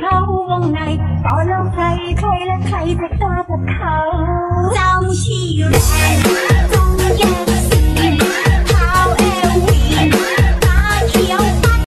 เขาวังในต่อลองใครใครและใครจะกล้ากับเขา